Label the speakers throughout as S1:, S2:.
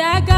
S1: I got.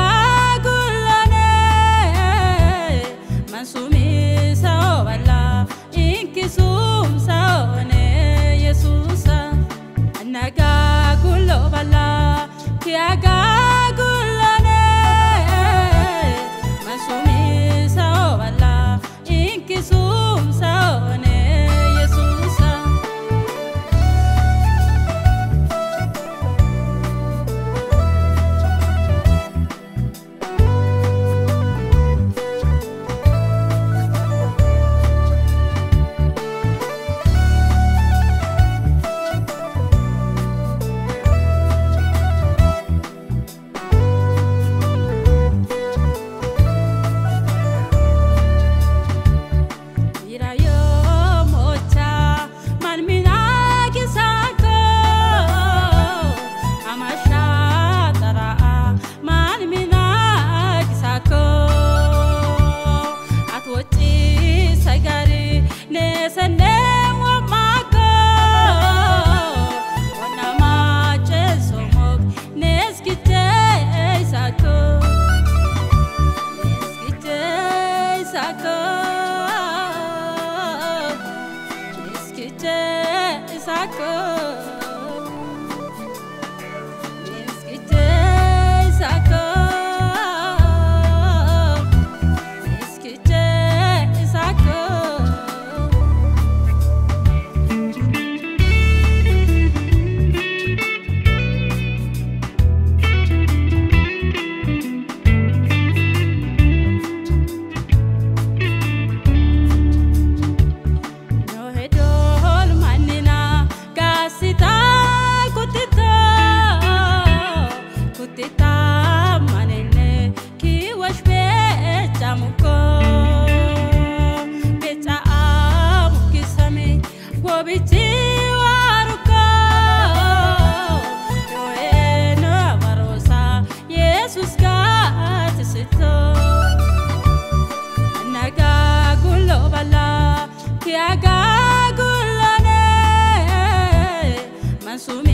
S1: penso